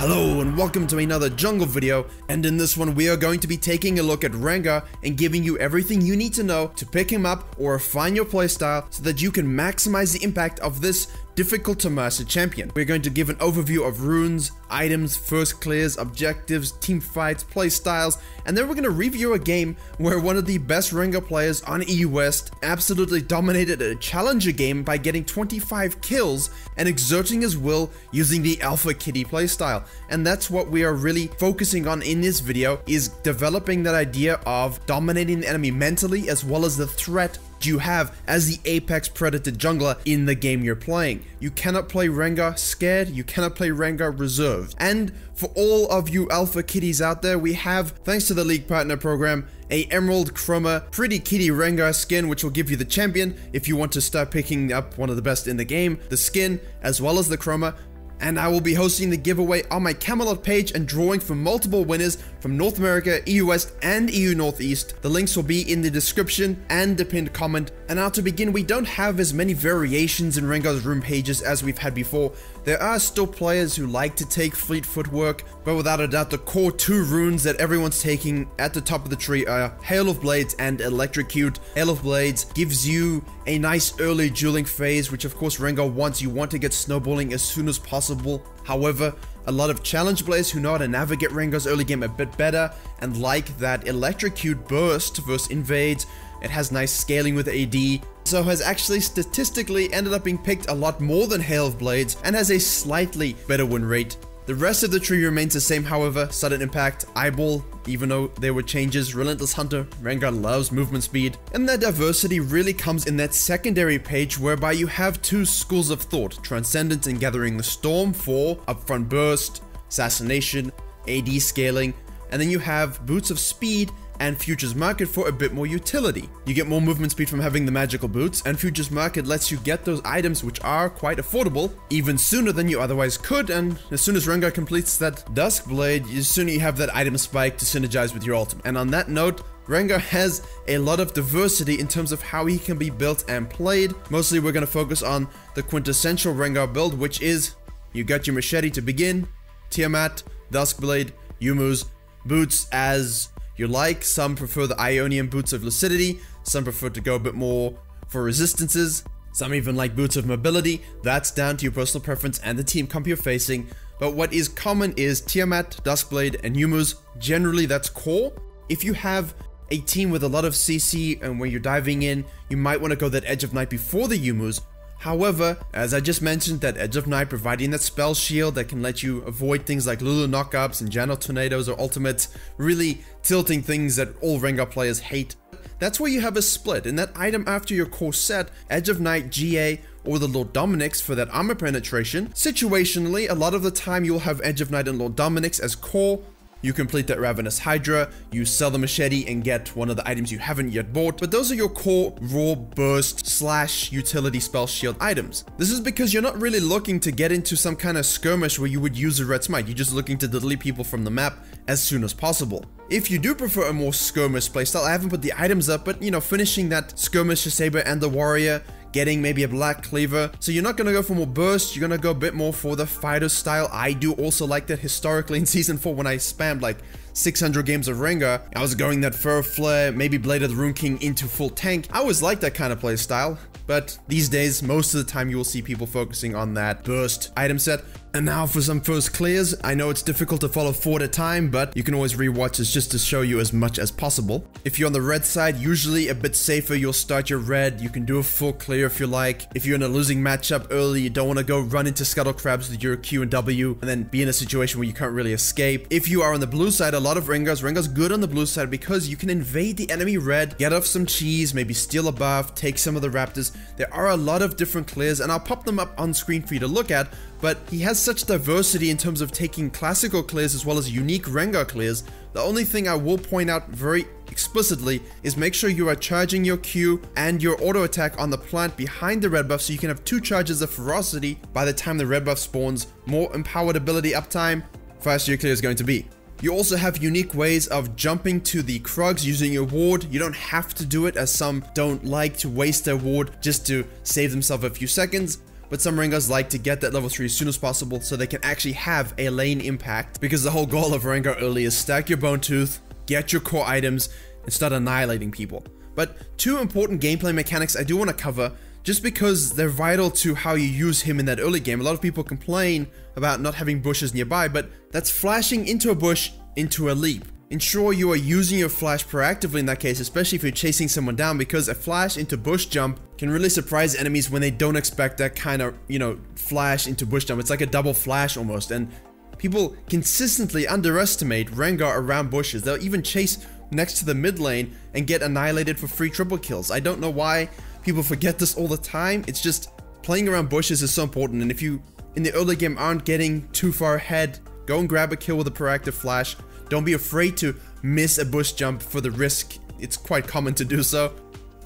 Hello and welcome to another jungle video and in this one we are going to be taking a look at Rengar and giving you everything you need to know to pick him up or refine your playstyle so that you can maximize the impact of this difficult to master champion. We're going to give an overview of runes, items, first clears, objectives, team fights, playstyles, and then we're going to review a game where one of the best Rengar players on EU West absolutely dominated a challenger game by getting 25 kills and exerting his will using the Alpha Kitty playstyle. And that's what we are really focusing on in this video is developing that idea of dominating the enemy mentally as well as the threat you have as the apex predator jungler in the game you're playing. You cannot play Rengar scared, you cannot play Rengar reserved. And for all of you alpha kitties out there, we have, thanks to the League Partner Program, a Emerald Chroma Pretty Kitty Rengar skin which will give you the champion if you want to start picking up one of the best in the game, the skin as well as the Chroma and I will be hosting the giveaway on my Camelot page and drawing for multiple winners from North America, EU West, and EU Northeast. The links will be in the description and the pinned comment. And now to begin, we don't have as many variations in Rengar's rune pages as we've had before. There are still players who like to take fleet footwork, but without a doubt the core two runes that everyone's taking at the top of the tree are Hail of Blades and Electrocute. Hail of Blades gives you a nice early dueling phase, which of course Rengar wants. You want to get snowballing as soon as possible. However, a lot of challenge players who know how to navigate Rengar's early game a bit better and like that Electrocute burst versus invades. It has nice scaling with AD, so has actually statistically ended up being picked a lot more than Hail of Blades and has a slightly better win rate. The rest of the tree remains the same however, sudden impact, eyeball, even though there were changes, relentless hunter, Rengar loves movement speed, and that diversity really comes in that secondary page whereby you have two schools of thought, Transcendence and Gathering the Storm for upfront burst, assassination, AD scaling, and then you have Boots of Speed and Futures Market for a bit more utility. You get more movement speed from having the magical boots, and Futures Market lets you get those items which are quite affordable, even sooner than you otherwise could, and as soon as Rengar completes that Dusk Blade, as soon you have that item spike to synergize with your ultimate. And on that note, Rengar has a lot of diversity in terms of how he can be built and played. Mostly we're going to focus on the quintessential Rengar build, which is you got your machete to begin, Tiamat, Duskblade, Youmuu's, boots as you like. Some prefer the Ionian Boots of Lucidity, some prefer to go a bit more for resistances, some even like Boots of Mobility. That's down to your personal preference and the team comp you're facing. But what is common is Tiamat, Duskblade, and Youmuu's. Generally, that's core. If you have a team with a lot of CC and when you're diving in, you might want to go that Edge of Night before the Youmuu's However, as I just mentioned, that Edge of Night providing that spell shield that can let you avoid things like Lulu knockups and Janna tornadoes or ultimates, really tilting things that all Rengar players hate. That's where you have a split. In that item after your core set, Edge of Night, GA, or the Lord Dominik's for that armor penetration. Situationally, a lot of the time you'll have Edge of Night and Lord Dominik's as core, you complete that Ravenous Hydra, you sell the machete and get one of the items you haven't yet bought, but those are your core raw burst slash utility spell shield items. This is because you're not really looking to get into some kind of skirmish where you would use a red smite, you're just looking to delete people from the map as soon as possible. If you do prefer a more skirmish playstyle, I haven't put the items up, but you know, finishing that skirmish Saber and the warrior, getting maybe a black cleaver. So you're not going to go for more burst, you're going to go a bit more for the fighter style. I do also like that historically in season 4 when I spammed like 600 games of Rengar, I was going that Feral Flare, maybe Blade of the Ruined King into full tank. I always like that kind of play style. But these days, most of the time you will see people focusing on that burst item set. And now for some first clears. I know it's difficult to follow four at a time, but you can always rewatch this just to show you as much as possible. If you're on the red side, usually a bit safer, you'll start your red. You can do a full clear if you like. If you're in a losing matchup early, you don't want to go run into Scuttle Crabs with your Q and W and then be in a situation where you can't really escape. If you are on the blue side, a lot of Rengars, Rengar's good on the blue side because you can invade the enemy red, get off some cheese, maybe steal a buff, take some of the raptors. There are a lot of different clears and I'll pop them up on screen for you to look at, but he has such diversity in terms of taking classical clears as well as unique Rengar clears. The only thing I will point out very explicitly is make sure you are charging your Q and your auto attack on the plant behind the red buff so you can have two charges of ferocity by the time the red buff spawns. More empowered ability uptime, faster your clear is going to be. You also have unique ways of jumping to the Krugs using your ward. You don't have to do it as some don't like to waste their ward just to save themselves a few seconds. But some Rengars like to get that level 3 as soon as possible so they can actually have a lane impact because the whole goal of Rengar early is stack your Bone Tooth, get your core items, and start annihilating people. But two important gameplay mechanics I do want to cover just because they're vital to how you use him in that early game. A lot of people complain about not having bushes nearby, but that's flashing into a bush into a leap. Ensure you are using your flash proactively in that case, especially if you're chasing someone down, because a flash into bush jump can really surprise enemies when they don't expect that kind of, you know, flash into bush jump. It's like a double flash almost, and people consistently underestimate Rengar around bushes. They'll even chase next to the mid lane and get annihilated for free triple kills. I don't know why people forget this all the time. It's just playing around bushes is so important, and if you in the early game aren't getting too far ahead, go and grab a kill with a proactive flash don't be afraid to miss a bush jump for the risk. It's quite common to do so.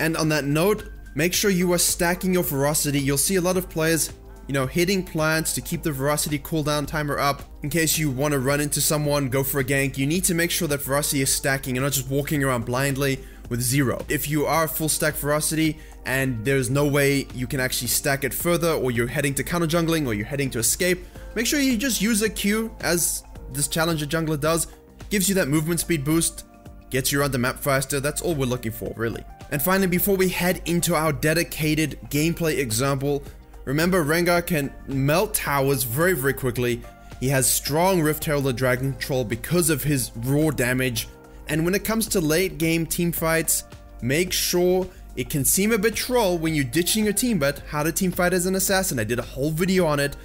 And on that note, make sure you are stacking your ferocity. You'll see a lot of players, you know, hitting plants to keep the ferocity cooldown timer up. In case you want to run into someone, go for a gank, you need to make sure that ferocity is stacking and not just walking around blindly with zero. If you are full stack ferocity and there's no way you can actually stack it further or you're heading to counter jungling or you're heading to escape, make sure you just use a Q as this challenger jungler does gives you that movement speed boost, gets you around the map faster, that's all we're looking for, really. And finally, before we head into our dedicated gameplay example, remember Rengar can melt towers very, very quickly. He has strong Rift Herald Dragon Control because of his raw damage. And when it comes to late game team fights, make sure it can seem a bit troll when you're ditching your team, but how to team fight as an assassin. I did a whole video on it.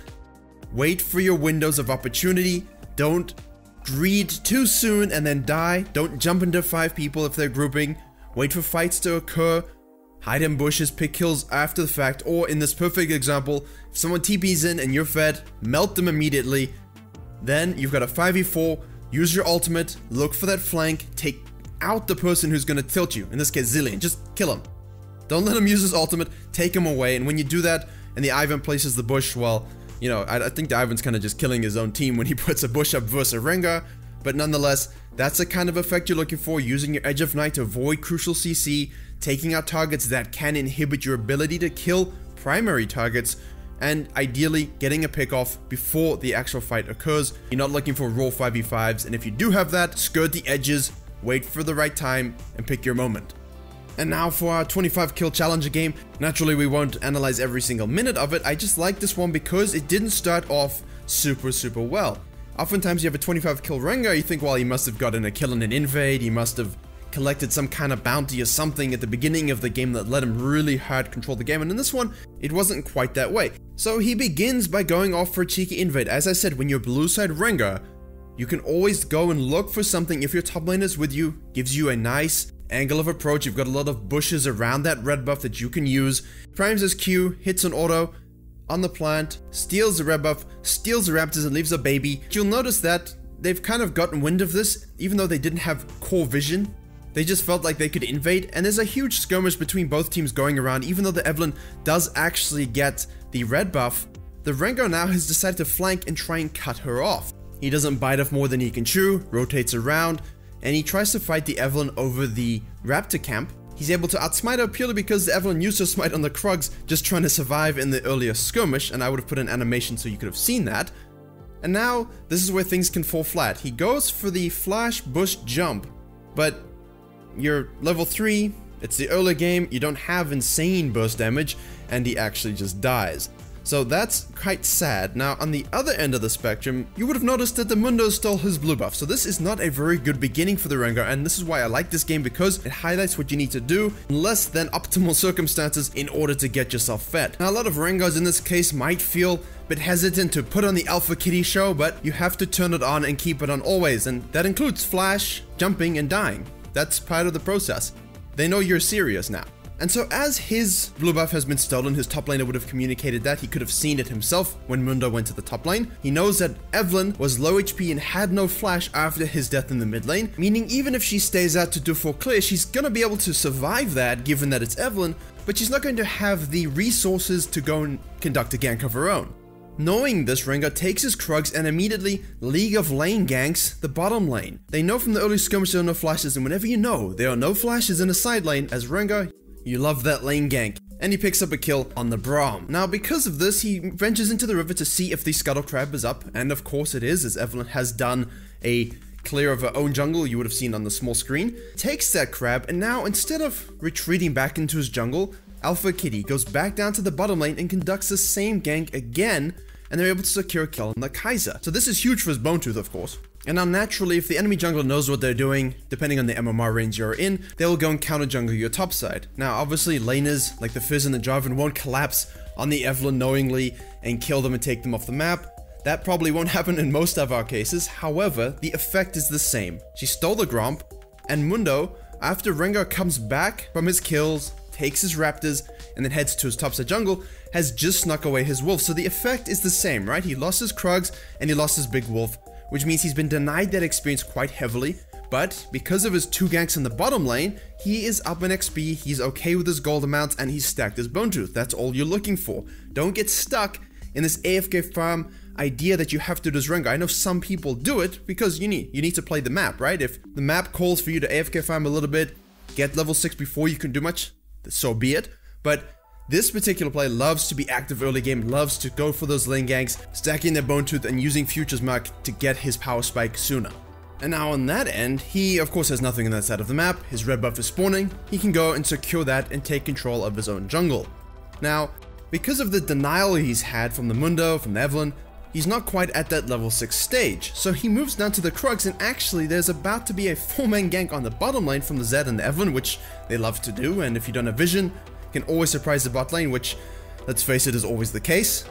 Wait for your windows of opportunity. Don't greed too soon and then die. Don't jump into five people if they're grouping. Wait for fights to occur. Hide in bushes, pick kills after the fact, or in this perfect example, if someone TP's in and you're fed, melt them immediately. Then you've got a 5v4, use your ultimate, look for that flank, take out the person who's gonna tilt you, in this case Zilean, just kill him. Don't let him use his ultimate, take him away, and when you do that, and the Ivern places the bush, well, you know, I, I think Ivern's kind of just killing his own team when he puts a bush up versus a Rengar, but nonetheless, that's the kind of effect you're looking for, using your Edge of Night to avoid crucial CC, taking out targets that can inhibit your ability to kill primary targets, and ideally getting a pick off before the actual fight occurs. You're not looking for raw 5v5s, and if you do have that, skirt the edges, wait for the right time, and pick your moment. And now for our 25 kill challenger game. Naturally, we won't analyze every single minute of it. I just like this one because it didn't start off super, super well. Oftentimes you have a 25 kill Rengar, you think, well, he must have gotten a kill in an invade, he must have collected some kind of bounty or something at the beginning of the game that let him really hard control the game, and in this one, it wasn't quite that way. So he begins by going off for a cheeky invade. As I said, when you're blue side Rengar, you can always go and look for something if your top lane is with you, gives you a nice angle of approach. You've got a lot of bushes around that red buff that you can use. Primes his Q, hits an auto on the plant, steals the red buff, steals the raptors and leaves a baby. You'll notice that they've kind of gotten wind of this, even though they didn't have core vision. They just felt like they could invade, and there's a huge skirmish between both teams going around, even though the Evelynn does actually get the red buff. The Rengar now has decided to flank and try and cut her off. He doesn't bite off more than he can chew, rotates around, and he tries to fight the Evelynn over the Raptor camp. He's able to outsmite her purely because the Evelynn used her smite on the Krugs just trying to survive in the earlier skirmish, and I would have put an animation so you could have seen that. And now, this is where things can fall flat. He goes for the flash bush jump, but you're level 3, it's the early game, you don't have insane burst damage, and he actually just dies. So that's quite sad. Now, on the other end of the spectrum, you would have noticed that the Mundo stole his blue buff. So this is not a very good beginning for the Rengar, and this is why I like this game because it highlights what you need to do in less than optimal circumstances in order to get yourself fed. Now, a lot of Rengars in this case might feel bit hesitant to put on the Alpha Kitty show, but you have to turn it on and keep it on always, and that includes flash, jumping, and dying. That's part of the process. They know you're serious now. And so as his blue buff has been stolen, his top laner would have communicated that. He could have seen it himself when Mundo went to the top lane. He knows that Evelynn was low HP and had no flash after his death in the mid lane, meaning even if she stays out to do full clear, she's gonna be able to survive that given that it's Evelynn, but she's not going to have the resources to go and conduct a gank of her own. Knowing this, Rengar takes his Krugs and immediately League of Lane ganks the bottom lane. They know from the early skirmish there are no flashes, and whenever you know there are no flashes in a side lane, as Rengar, you love that lane gank. and he picks up a kill on the Braum. Now, because of this, he ventures into the river to see if the Scuttle Crab is up, and of course it is, as Evelynn has done a clear of her own jungle you would have seen on the small screen, takes that crab, and now instead of retreating back into his jungle, Alpha Kitty goes back down to the bottom lane and conducts the same gank again, and they're able to secure a kill on the Kai'Sa. So this is huge for his Bone Tooth, of course. And now naturally, if the enemy jungler knows what they're doing, depending on the MMR range you're in, they will go and counter jungle your top side. Now obviously laners like the Fizz and the Jarvan won't collapse on the Evelynn knowingly and kill them and take them off the map. That probably won't happen in most of our cases, however, the effect is the same. She stole the Gromp, and Mundo, after Rengar comes back from his kills, takes his raptors, and then heads to his topside jungle, has just snuck away his wolf. So the effect is the same, right? He lost his Krugs, and he lost his big wolf, which means he's been denied that experience quite heavily, but because of his two ganks in the bottom lane, he is up in XP, he's okay with his gold amounts, and he's stacked his Bone Tooth. That's all you're looking for. Don't get stuck in this AFK farm idea that you have to do Rengar. I know some people do it because you need you need to play the map, right? If the map calls for you to AFK farm a little bit, get level 6 before you can do much, so be it. But this particular player loves to be active early game, loves to go for those lane ganks, stacking their Bone Tooth and using Futures Mark to get his power spike sooner. And now on that end, he of course has nothing on that side of the map, his red buff is spawning, he can go and secure that and take control of his own jungle. Now, because of the denial he's had from the Mundo, from the Evelynn, he's not quite at that level 6 stage, so he moves down to the Krugs and actually there's about to be a 4-man gank on the bottom lane from the Zed and the Evelynn, which they love to do, and if you don't have vision, can always surprise the bot lane, which, let's face it, is always the case.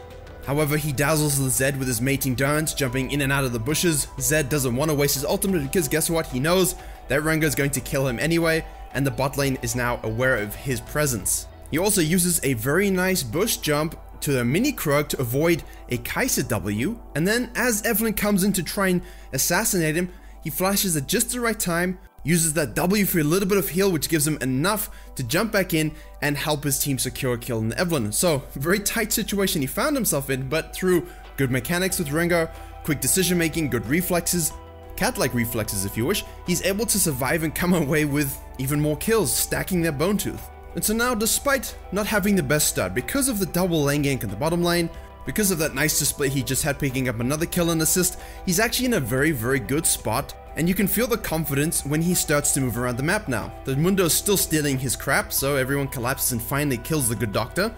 However, he dazzles the Zed with his mating dance, jumping in and out of the bushes. Zed doesn't want to waste his ultimate because guess what? He knows that Rengar is going to kill him anyway, and the bot lane is now aware of his presence. He also uses a very nice bush jump to the mini Krug to avoid a Kai'Sa W, and then as Evelynn comes in to try and assassinate him, he flashes at just the right time, uses that W for a little bit of heal which gives him enough to jump back in and help his team secure a kill in Evelynn. So, very tight situation he found himself in, but through good mechanics with Rengar, quick decision making, good reflexes, cat-like reflexes if you wish, he's able to survive and come away with even more kills, stacking their Bone Tooth. And so now, despite not having the best start, because of the double lane gank in the bottom lane, because of that nice display he just had picking up another kill and assist, he's actually in a very, very good spot and you can feel the confidence when he starts to move around the map now. The Mundo is still stealing his crap, so everyone collapses and finally kills the good doctor.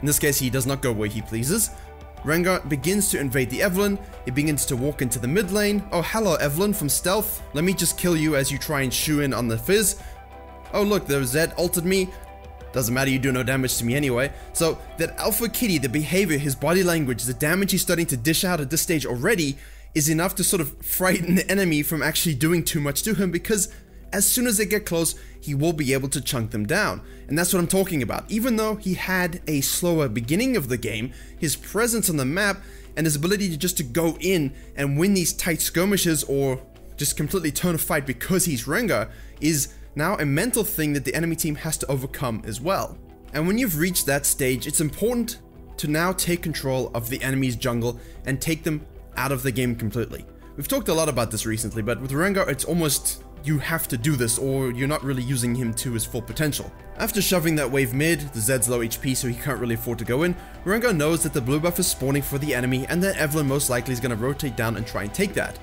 In this case, he does not go where he pleases. Rengar begins to invade the Evelynn, he begins to walk into the mid lane. Oh hello Evelynn from stealth, let me just kill you as you try and shoe in on the Fizz. Oh look, the Zed altered me, doesn't matter, you do no damage to me anyway. So that Alpha Kitty, the behavior, his body language, the damage he's starting to dish out at this stage already is enough to sort of frighten the enemy from actually doing too much to him because as soon as they get close, he will be able to chunk them down. And that's what I'm talking about. Even though he had a slower beginning of the game, his presence on the map and his ability to just to go in and win these tight skirmishes or just completely turn a fight because he's Rengar is now a mental thing that the enemy team has to overcome as well. And when you've reached that stage, it's important to now take control of the enemy's jungle and take them out of the game completely. We've talked a lot about this recently, but with Rengar, it's almost you have to do this or you're not really using him to his full potential. After shoving that wave mid, the Zed's low HP so he can't really afford to go in, Rengar knows that the blue buff is spawning for the enemy and that Evelynn most likely is going to rotate down and try and take that.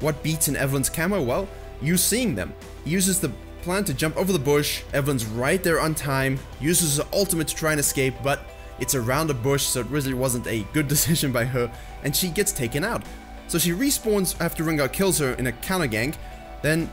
What beats in Evelynn's camo? Well, you seeing them. He uses the plan to jump over the bush, Evelynn's right there on time, uses her ultimate to try and escape, but it's around a bush, so it really wasn't a good decision by her, and she gets taken out. So she respawns after Rengar kills her in a counter gank, then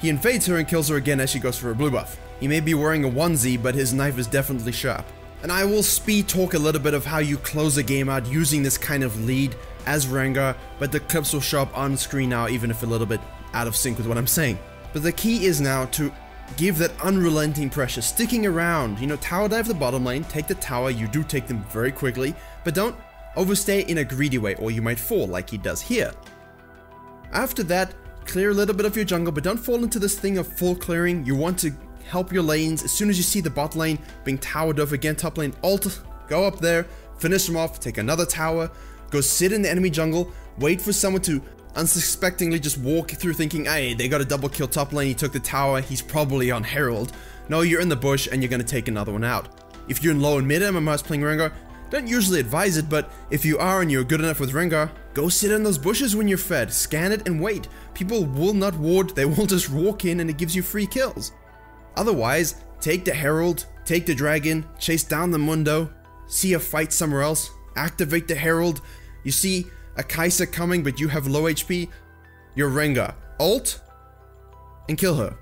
he invades her and kills her again as she goes for a blue buff. He may be wearing a onesie, but his knife is definitely sharp. And I will speed talk a little bit of how you close a game out using this kind of lead as Rengar, but the clips will show up on screen now even if a little bit out of sync with what I'm saying. But the key is now to give that unrelenting pressure, sticking around. You know, tower dive the bottom lane, take the tower, you do take them very quickly, but don't overstay in a greedy way or you might fall like he does here. After that, clear a little bit of your jungle, but don't fall into this thing of full clearing. You want to help your lanes. As soon as you see the bot lane being towered over again, top lane, alt, go up there, finish them off, take another tower, go sit in the enemy jungle, wait for someone to unsuspectingly just walk through thinking, hey, they got a double kill top lane, he took the tower, he's probably on Herald. No, you're in the bush and you're gonna take another one out. If you're in low and mid MMRs playing Rengar, don't usually advise it, but if you are and you're good enough with Rengar, go sit in those bushes when you're fed, scan it and wait. People will not ward, they will just walk in and it gives you free kills. Otherwise, take the Herald, take the Dragon, chase down the Mundo, see a fight somewhere else, activate the Herald, you see a Kai'Sa coming but you have low HP, your Rengar, ult, and kill her.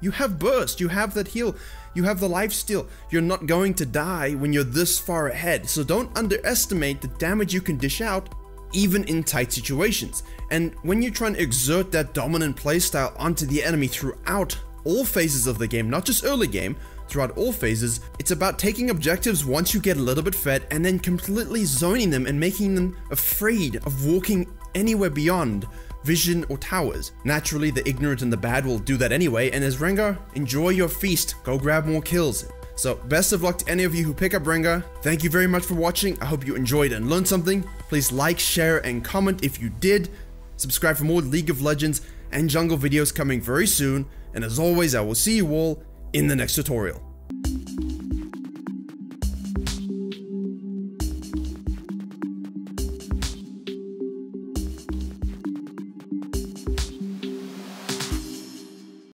You have burst, you have that heal, you have the life steal. You're not going to die when you're this far ahead, so don't underestimate the damage you can dish out even in tight situations. And when you try and exert that dominant playstyle onto the enemy throughout all phases of the game, not just early game, throughout all phases, it's about taking objectives once you get a little bit fed and then completely zoning them and making them afraid of walking anywhere beyond vision or towers. Naturally, the ignorant and the bad will do that anyway, and as Rengar, enjoy your feast, go grab more kills. So, best of luck to any of you who pick up Rengar. Thank you very much for watching. I hope you enjoyed and learned something. Please like, share, and comment if you did. Subscribe for more League of Legends and jungle videos coming very soon. And as always, I will see you all in the next tutorial.